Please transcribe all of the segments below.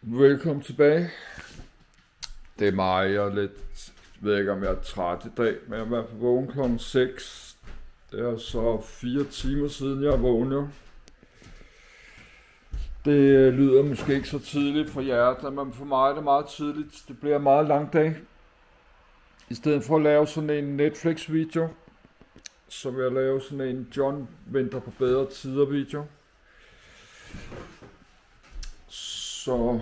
Velkommen tilbage. Det er mig, jeg er lidt, jeg ved ikke om jeg er træt i dag, men jeg er i hvert fald vågen kl. 6. Det er så fire timer siden jeg vågnede. Det øh, lyder måske ikke så tidligt for jer, men for mig er det meget tidligt. Det bliver en meget lang dag. I stedet for at lave sådan en Netflix-video, så vil jeg lave sådan en John venter på bedre tider video. Så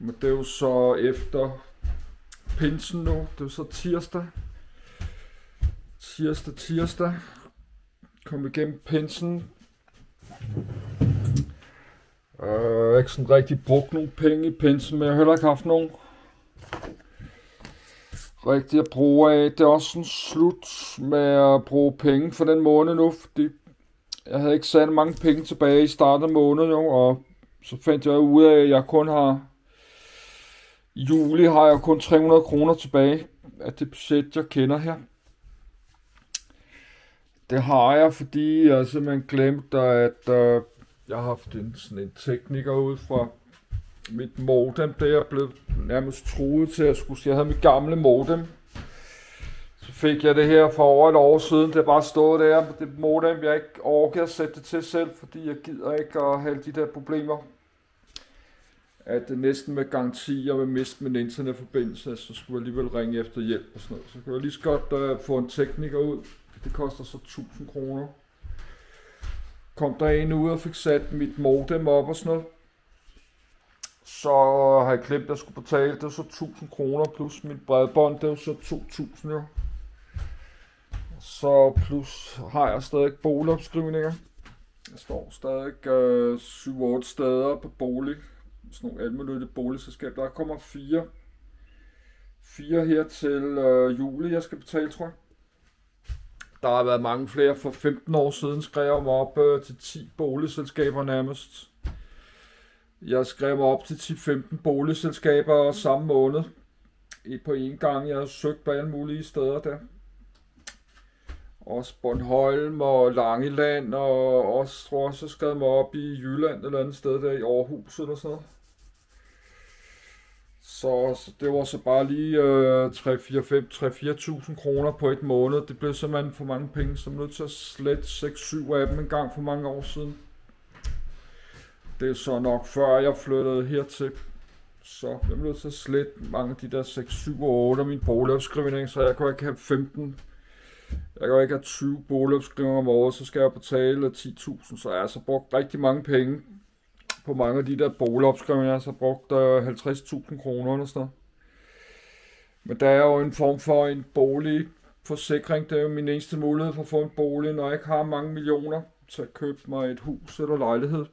men det er jo så efter pinsen nu. Det er jo så tirsdag. Tirsdag, tirsdag. Kom igennem pinsen. Øh, jeg ikke sådan rigtig brugt nogen penge i pinsen, men jeg har heller ikke haft nogen rigtig at bruge af. Det er også sådan slut med at bruge penge for den måned nu, fordi jeg havde ikke sat mange penge tilbage i starten af måneden jo, og så fandt jeg ud af, at jeg kun har juli har jeg kun 300 kroner tilbage af det budget, jeg kender her. Det har jeg, fordi jeg simpelthen glemt, at øh, jeg har haft en, sådan en tekniker ud fra mit modem, der jeg blev nærmest truet til at skulle jeg havde mit gamle modem. Så fik jeg det her for over et år siden, det er bare stået der, det modem, jeg ikke orker at sætte det til selv, fordi jeg gider ikke at have de der problemer at det næsten med garanti, jeg vil miste min internetforbindelse, så skulle jeg alligevel ringe efter hjælp og sådan noget. Så kan jeg lige så godt uh, få en tekniker ud. Det koster så 1000 kroner. Kom der en ud og fik sat mit modem op og sådan noget. Så har jeg glemt, at jeg skulle betale. Det er så 1000 kroner plus mit bredbånd. Det er så 2000 jo. Så plus har jeg stadig boligopskrivninger. Jeg står stadig øh, 7-8 steder på bolig sådan nogle almindelige boligselskab. Der kommer fire, fire her til øh, juli, jeg skal betale, tror jeg. Der har været mange flere. For 15 år siden skrev jeg mig op øh, til 10 boligselskaber nærmest. Jeg skrev mig op til 10-15 boligselskaber samme måned. Et på en gang. Jeg har søgt på alle mulige steder der. Også Bornholm og Langeland, og også, tror jeg, så skrev mig op i Jylland eller andet sted der i Aarhus eller sådan noget. Så, så det var så bare lige øh, 3 4 5 3 4.000 kroner på et måned. Det blev simpelthen for mange penge, så jeg nødt til at slette 6-7 af dem en gang for mange år siden. Det er så nok før jeg flyttede hertil. Så jeg blev nødt til at slette mange af de der 6, 7 og 8 af min boligopskrivning, så jeg kan ikke have 15 jeg kan ikke have 20 boligopskrivninger om året, så skal jeg betale 10.000, så jeg har altså brugt rigtig mange penge på mange af de der boligopskrivninger, så brugte jeg 50.000 kroner eller sådan noget. Men der er jo en form for en boligforsikring. Det er jo min eneste mulighed for at få en bolig, når jeg ikke har mange millioner til at købe mig et hus eller lejlighed.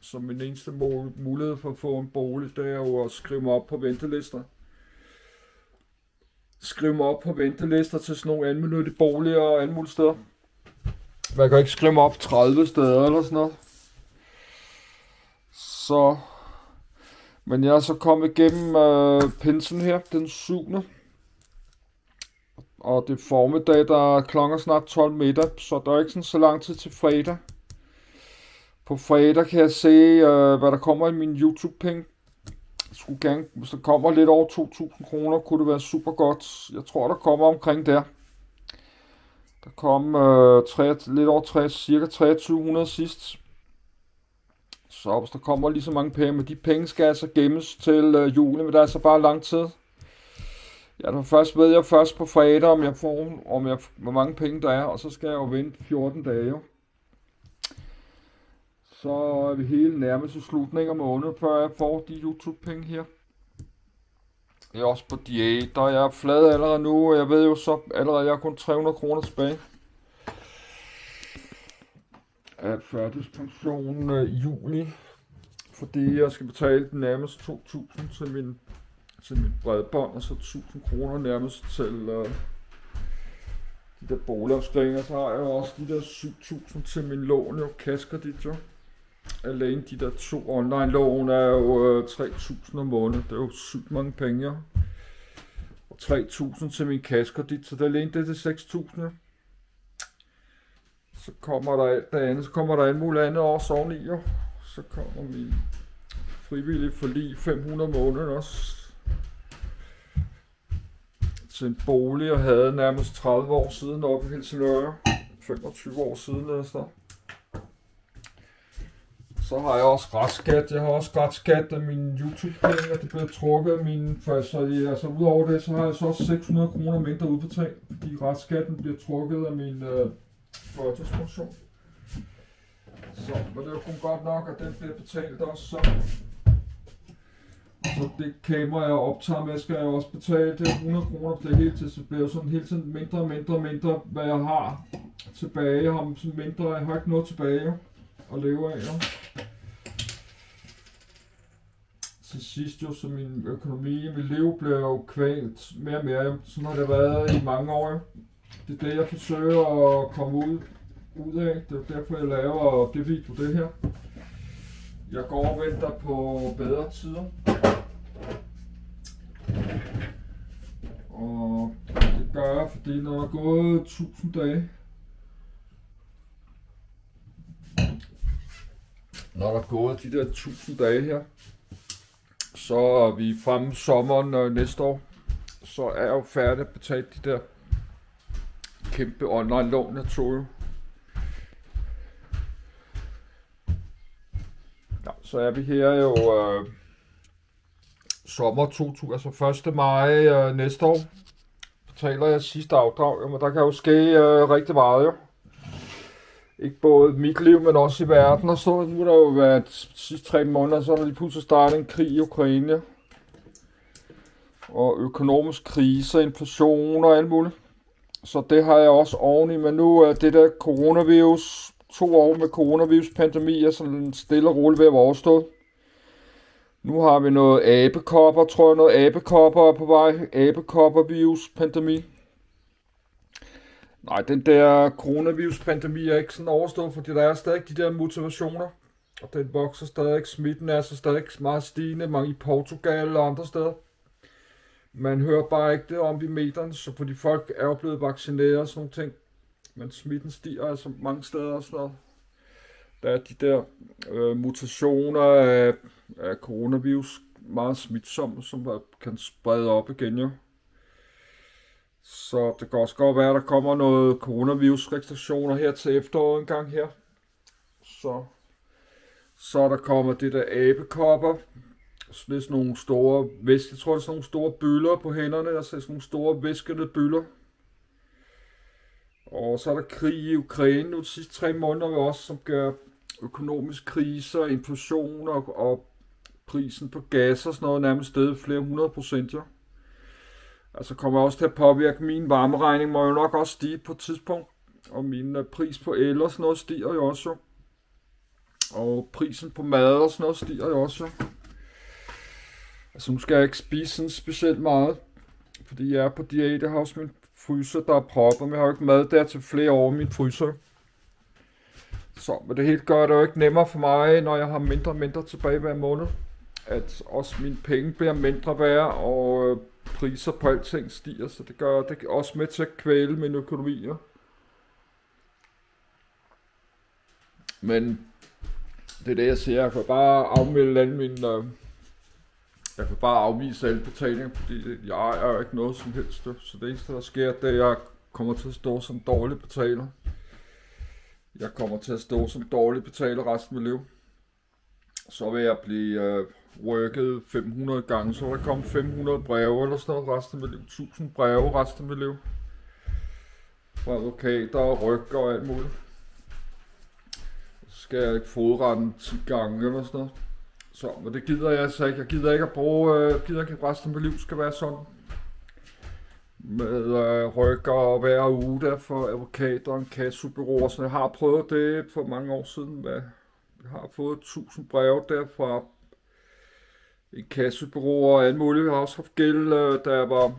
Så min eneste mulighed for at få en bolig, det er jo at skrive mig op på ventelister. Skrive mig op på ventelister til sådan nogle anmeldte boliger og alle mulige steder. Man kan ikke skrive mig op 30 steder eller sådan noget. Så, men jeg er så kommet igennem øh, pinsen her, den 7. Og det er formiddag, der er klokken snart 12 meter, så der er ikke sådan så lang tid til fredag. På fredag kan jeg se, øh, hvad der kommer i min YouTube-penge. Skulle gerne, hvis der kommer lidt over 2.000 kroner, kunne det være super godt. Jeg tror, der kommer omkring der. Der kom øh, 3, lidt over 3, cirka 2300 sidst. Så hvis der kommer lige så mange penge, men de penge skal altså gemmes til øh, julen, men der er altså bare lang tid. Ja, der først ved jeg først på fredag, om jeg får, om jeg, hvor mange penge der er, og så skal jeg jo vente 14 dage. Jo. Så er vi helt nærmest i slutningen af måneden, før jeg får de YouTube-penge her. Jeg er også på diæt, og jeg er flad allerede nu, og jeg ved jo så allerede, at jeg har kun 300 kroner tilbage af førtidspensionen øh, i juli, fordi jeg skal betale den nærmest 2.000 til min, til mit bredbånd, og så 1.000 kroner nærmest til øh, de der boligafskringer. Så har jeg også de der 7.000 til min lån, jo kaskredit jo. Alene de der to online lån er jo øh, 3.000 om måneden. Det er jo sygt mange penge, jo. Og 3.000 til min kaskredit, så det er alene det til 6.000, jo så kommer der alt det andet, så kommer der alt muligt andet også oveni jo. Så kommer min frivillig forlig 500 måneder også. Til en bolig, jeg havde nærmest 30 år siden oppe i Helsingør. 25 år siden eller sådan så har jeg også retskat. Jeg har også retskat af min YouTube-penge, det bliver trukket af mine... For, så, ja, altså, udover det, så har jeg så også 600 kroner mindre udbetalt, fordi retsskatten bliver trukket af min øh, førtidspension. Så, men det er jo kun godt nok, at den bliver betalt også, så... Så det kamera, jeg optager med, skal jeg også betale. Det er 100 kroner, det hele tiden, så bliver sådan hele tiden mindre og mindre og mindre, hvad jeg har tilbage. Jeg har sådan mindre, jeg har ikke noget tilbage at leve af. Jo. Til sidst jo, så min økonomi, mit liv blev jo kvalt mere og mere. Sådan har det været i mange år. Det er det, jeg forsøger at komme ud, ud af. Det er derfor, jeg laver det video, det her. Jeg går og venter på bedre tider. Og det gør jeg, fordi når der er gået 1000 dage, når der er gået de der 1000 dage her, så er vi fremme sommeren øh, næste år, så er jeg jo færdig at betale de der kæmpe online lån, jeg tog jo. Ja, så er vi her jo øh, sommer 2000, altså 1. maj øh, næste år, betaler jeg sidste afdrag. Jamen, der kan jo ske øh, rigtig meget jo ikke både mit liv, men også i verden. Og så nu er der jo været de sidste tre måneder, så er der lige pludselig startet en krig i Ukraine. Og økonomisk krise, inflation og alt muligt. Så det har jeg også oveni, men nu er det der coronavirus, to år med coronavirus-pandemi, er sådan stille og roligt ved at være overstået. Nu har vi noget abekopper, tror jeg, noget abekopper er på vej. Abekopper-virus-pandemi. Nej, den der coronavirus-pandemi er ikke sådan overstået, fordi der er stadig de der motivationer, og den vokser stadig. Smitten er så stadig meget stigende, mange i Portugal og andre steder. Man hører bare ikke det om i meterne, så fordi folk er jo blevet vaccineret og sådan nogle ting. Men smitten stiger altså mange steder og sådan noget. Der er de der øh, mutationer af, af coronavirus meget smitsomme, som kan sprede op igen jo. Så det kan også godt være, at der kommer noget coronavirus-restriktioner her til efteråret en gang her. Så, så der kommer det der abekopper. Så det er sådan nogle store væske, jeg tror det er sådan nogle store bøller på hænderne, der ser sådan nogle store væskende bøller. Og så er der krig i Ukraine nu de sidste tre måneder også, som gør økonomisk krise og inflation og, og prisen på gas og sådan noget nærmest stedet flere hundrede procent, ja. Altså kommer også til at påvirke min varmeregning, må jo nok også stige på et tidspunkt. Og min øh, pris på el og sådan noget stiger jo også. Og prisen på mad og sådan noget stiger jo også. Altså nu skal jeg ikke spise sådan specielt meget. Fordi jeg er på diæt, jeg har også min fryser, der er proppet, men jeg har jo ikke mad der til flere år min fryser. Så men det hele gør det jo ikke nemmere for mig, når jeg har mindre og mindre tilbage hver måned. At også mine penge bliver mindre værd, og øh, priser på alting stiger, så det gør det også med til at kvæle min økonomi. Ja. Men det er det, jeg siger. Jeg kan bare afmelde alle mine... Øh, jeg kan bare afvise alle betalinger, fordi jeg er ikke noget som helst. Så det eneste, der sker, det er, at jeg kommer til at stå som dårlig betaler. Jeg kommer til at stå som dårlig betaler resten af mit liv. Så vil jeg blive øh, worket 500 gange, så der komme 500 breve eller sådan noget resten af mit liv. 1000 breve resten af mit liv. Fra advokater og rykker og alt muligt. Så skal jeg ikke fodrette 10 gange eller sådan noget. Så, men det gider jeg altså ikke. Jeg gider ikke at bruge, øh, gider ikke at resten af mit liv skal være sådan. Med øh, rykker og hver uge der for advokater og en kassebureau. Så jeg har prøvet det for mange år siden. Jeg har fået 1000 breve derfra i kassebureau og alt muligt. Jeg har også haft gæld, øh, da jeg var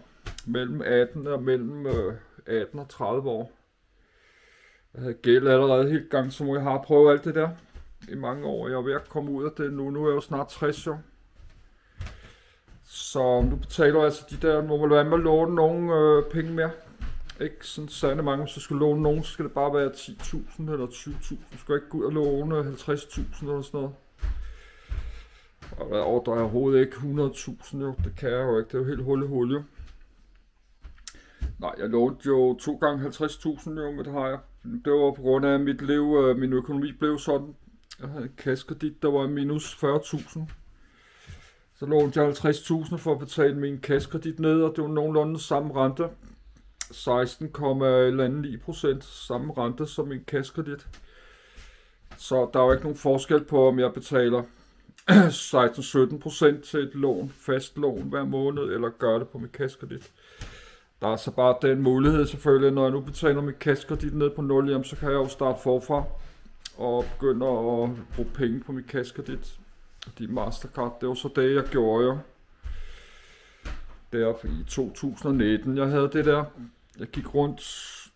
mellem 18 og mellem øh, 18 og 30 år. Jeg havde gæld allerede helt gang, så jeg har prøvet alt det der i mange år. Jeg er ved at komme ud af det nu. Nu er jeg jo snart 60 år. Så nu betaler jeg altså de der, må vel være med at låne nogle øh, penge mere. Ikke sådan særlig mange, hvis jeg skulle låne nogen, så skal det bare være 10.000 eller 20.000. Du skal ikke gå ud og låne 50.000 eller sådan noget. Og der ordrer jeg overhovedet ikke 100.000 jo. Det kan jeg jo ikke. Det er jo helt hul i hul jo. Nej, jeg lånte jo to gange 50.000 jo, men det har jeg. Det var på grund af, at mit liv, øh, min økonomi blev sådan. Jeg havde kaskredit, der var minus 40.000. Så lånte jeg 50.000 for at betale min kaskredit ned, og det var nogenlunde samme rente. 16,9 procent samme rente som min kaskredit. Så der er jo ikke nogen forskel på, om jeg betaler 16-17 procent til et lån, fast lån hver måned, eller gør det på min kaskredit. Der er så bare den mulighed selvfølgelig, når jeg nu betaler min kaskredit ned på 0, jamen, så kan jeg jo starte forfra og begynder at bruge penge på mit kaskredit. De Mastercard, det var så det, jeg gjorde jo. Der i 2019, jeg havde det der. Jeg gik rundt,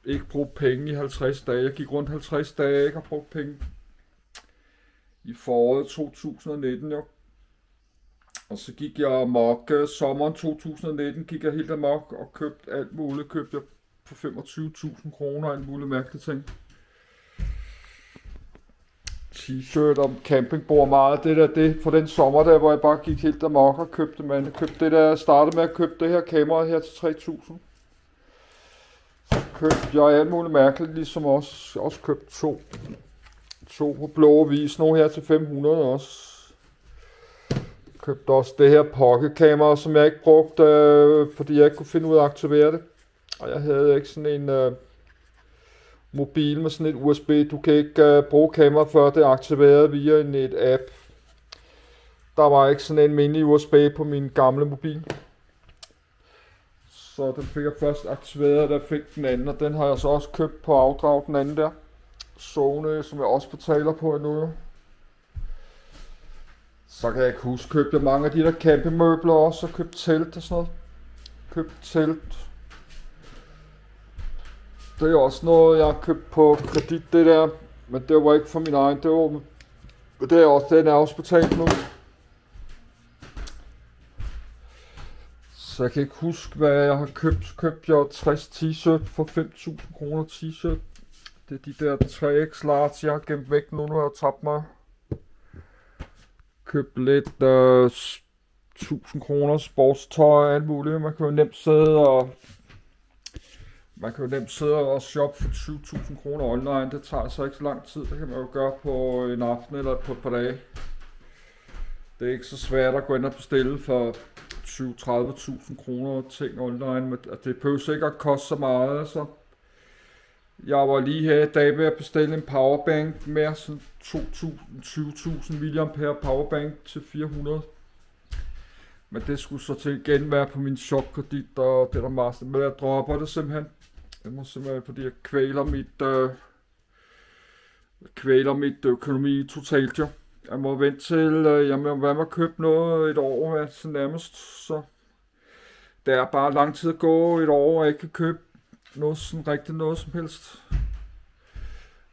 ikke brugt penge i 50 dage. Jeg gik rundt 50 dage, ikke har brugt penge. I foråret 2019, jo. Og så gik jeg amok. Øh, sommeren 2019 gik jeg helt amok og købte alt muligt. Købte jeg for 25.000 kroner alt muligt mærkelige ting. T-shirt om campingbord meget. Det der, det for den sommer der, hvor jeg bare gik helt amok og købte, man købte det der, startede med at købe det her kamera her til 3.000. Så købte jeg alt muligt mærkeligt, ligesom også, også købt to. To på blå vis, nogle her til 500 også købte også det her pocketkamera, som jeg ikke brugte, øh, fordi jeg ikke kunne finde ud af at aktivere det. Og jeg havde ikke sådan en øh, mobil med sådan et USB. Du kan ikke øh, bruge kamera, før det er aktiveret via en et app. Der var ikke sådan en mini USB på min gamle mobil. Så den fik jeg først aktiveret, da jeg fik den anden, og den har jeg så også købt på afdrag, den anden der. Sony, som jeg også betaler på endnu. Så kan jeg ikke huske, købte mange af de der campingmøbler også, og købte telt og sådan noget. Købte telt. Det er også noget, jeg har købt på kredit, det der. Men det var ikke for min egen, det var... Det er også, den er også betalt nu. Så jeg kan ikke huske, hvad jeg har købt. Købte jeg 60 t-shirt for 5.000 kroner t-shirt. Det er de der 3X large, jeg har gemt væk nu, nu har jeg tabt mig købt lidt øh, 1000 kroner sportstøj og alt muligt. Man kan jo nemt sidde og man kan jo nemt sidde og shoppe for 20.000 kroner online. Det tager så ikke så lang tid. Det kan man jo gøre på en aften eller på et par dage. Det er ikke så svært at gå ind og bestille for 20-30.000 kroner ting online. Men altså, det behøver sikkert koste så meget. Altså. Jeg var lige her i dag ved at bestille en powerbank med sådan 20.000 mAh powerbank til 400. Men det skulle så til igen være på min shopkredit, og det der master. Men jeg dropper det simpelthen. Jeg må simpelthen, fordi jeg kvæler mit, øh, kvæler mit økonomi totalt jo. Jeg må vente til, øh, jeg må være med at købe noget et år, altså nærmest, så det er bare lang tid at gå et år, og jeg ikke kan købe noget sådan rigtigt noget som helst.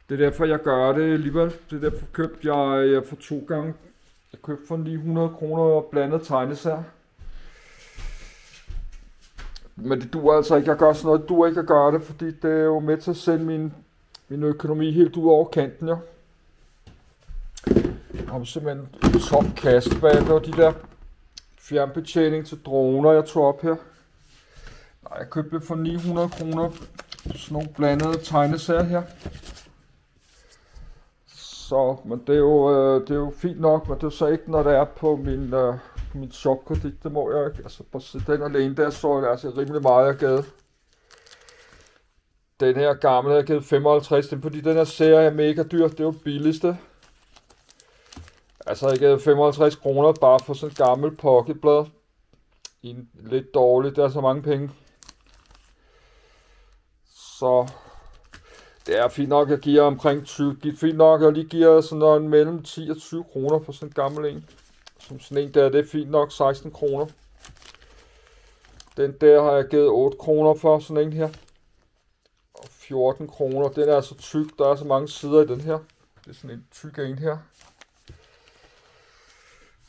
Det er derfor, jeg gør det alligevel. Det er derfor købte jeg, jeg for to gange. Jeg købte for 900 kroner blandet tegnesager. Men det duer altså ikke, jeg gør sådan noget. Det duer ikke at gøre det, fordi det er jo med til at sende min, min økonomi helt ud over kanten, ja. Jeg har simpelthen topkast. Hvad er det, de der fjernbetjening til droner, jeg tog op her? Nej, jeg købte for 900 kroner sådan nogle blandede tegnesager her. Så, men det er, jo, øh, det er jo fint nok, men det er så ikke, når det er på min, øh, min shopkredit, det må jeg ikke. Altså, på den alene der så jeg altså rimelig meget, jeg gav. Den her gamle, jeg givet 55, det er fordi den her serie er mega dyr, det er jo billigste. Altså, jeg gav 55 kroner bare for sådan en gammel pocketblad. En lidt dårlig, der er så mange penge. Så det er fint nok, at jeg giver omkring 20. Fint nok, at jeg lige giver sådan noget mellem 10 og 20 kroner for sådan en gammel en. Som sådan en der, det er fint nok 16 kroner. Den der har jeg givet 8 kroner for, sådan en her. Og 14 kroner. Den er så tyk, der er så mange sider i den her. Det er sådan en tyk en her.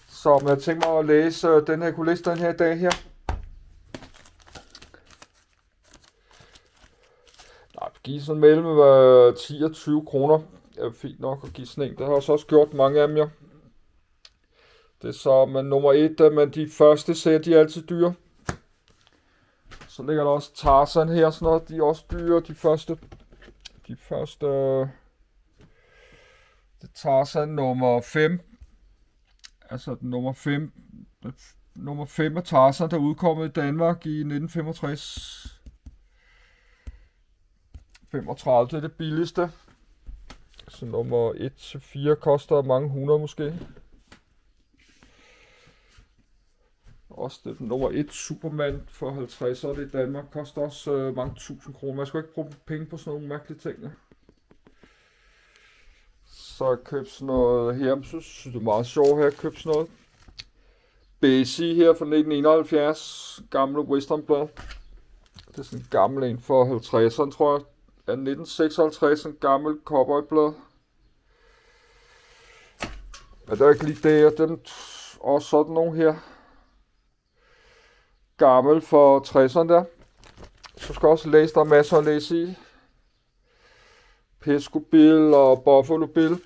Så jeg tænker mig at læse øh, den her, jeg kunne læse den her i dag her. give sådan mellem øh, 10 og 20 kroner er fint nok at give sådan en. Det har jeg også gjort mange af dem, ja. Det er så med nummer et, øh, men de første sæt, de er altid dyre. Så ligger der også Tarzan her, sådan noget. De er også dyre, de første. De første... Øh, det er Tarzan nummer 5. Altså nummer 5. Nummer 5 af Tarzan, der udkommet i Danmark i 1965. 35, det er det billigste. Så nummer 1 til 4 koster mange hundrede måske. Også det nummer 1 Superman for 50 år det i Danmark koster også øh, mange tusind kroner. Man skal ikke bruge penge på sådan nogle mærkelige ting. Ja. Så jeg købte sådan noget her. Jeg synes, det er meget sjovt her at købe sådan noget. BC her fra 1971. Gamle Westernblad. Det er sådan en gammel en for 50'erne, tror jeg. Er 1956 en gammel cowboyblad. Men der er ikke lige det, og den og sådan nogle her. Gammel for 60'erne der. Så skal også læse, der er masser at læse i. Pesco Bill og Buffalo Bill.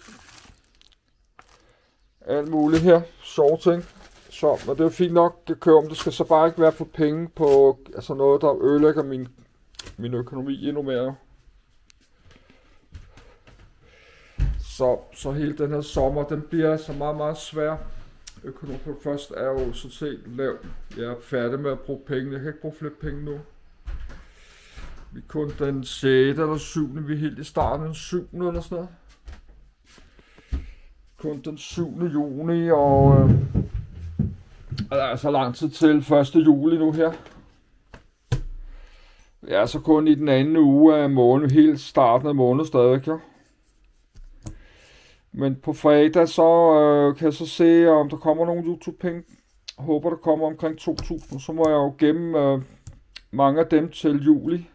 Alt muligt her. Sjove ting. Så, men det er fint nok, det kører om. Det skal så bare ikke være for penge på altså noget, der ødelægger min, min økonomi endnu mere. Så, så hele den her sommer, den bliver altså meget, meget svær økonom for først er jo sådan set lav. Jeg er færdig med at bruge penge. Jeg kan ikke bruge flere penge nu. Vi er kun den 6. eller 7. Vi er helt i starten den 7. eller sådan noget. Kun den 7. juni, og øh, der er så lang tid til 1. juli nu her. Jeg er så kun i den anden uge af måneden, helt starten af måneden stadigvæk, ja. Men på fredag, så øh, kan jeg så se, om der kommer nogle YouTube-penge. Håber, der kommer omkring 2.000. Så må jeg jo gemme øh, mange af dem til juli.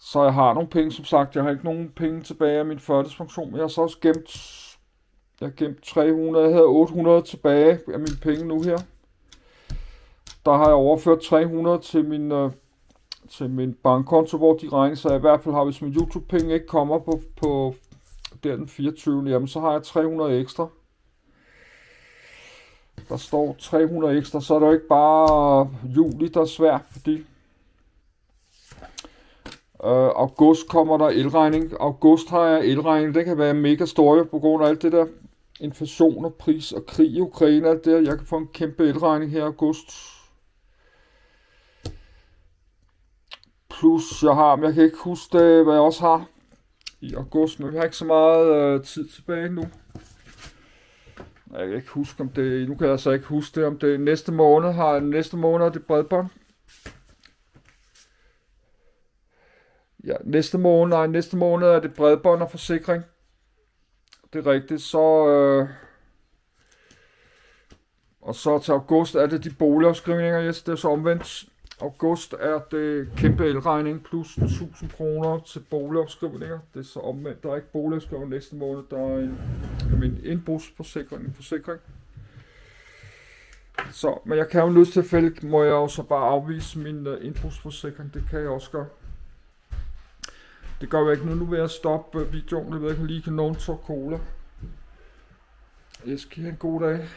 Så jeg har nogle penge, som sagt. Jeg har ikke nogen penge tilbage af min førtidspension. Men jeg har så også gemt, jeg har gemt 300. Jeg havde 800 tilbage af mine penge nu her. Der har jeg overført 300 til min, øh, til min bankkonto, hvor de regner sig. I hvert fald har, hvis min YouTube-penge ikke kommer på, på der den 24. Jamen, så har jeg 300 ekstra. Der står 300 ekstra, så er det jo ikke bare juli, der er svært, fordi øh, august kommer der elregning. August har jeg elregning, det kan være mega stor på grund af alt det der inflation og pris og krig i Ukraine, alt det Jeg kan få en kæmpe elregning her i august. Plus jeg har, men jeg kan ikke huske, øh, hvad jeg også har i august, men vi har ikke så meget øh, tid tilbage nu. Jeg kan ikke huske, om det... Nu kan jeg altså ikke huske det, om det næste måned har... Næste måned er det bredbånd. Ja, næste måned, nej, næste måned er det bredbånd og forsikring. Det er rigtigt, så... Øh, og så til august er det de boligafskrivninger, yes, det er så omvendt. August er det kæmpe elregning plus 1000 kroner til boligopskrivninger. Det er så omvendt. Der er ikke boligopskrivning næste måned. Der er en, en indbrugsforsikring, en forsikring. Så, men jeg kan jo lyst til fælde, må jeg også bare afvise min øh, uh, indbrugsforsikring. Det kan jeg også gøre. Det gør jeg ikke nu. Nu vil jeg stoppe øh, videoen. Jeg ved ikke, om lige kan nogen tår cola. Jeg skal have en god dag.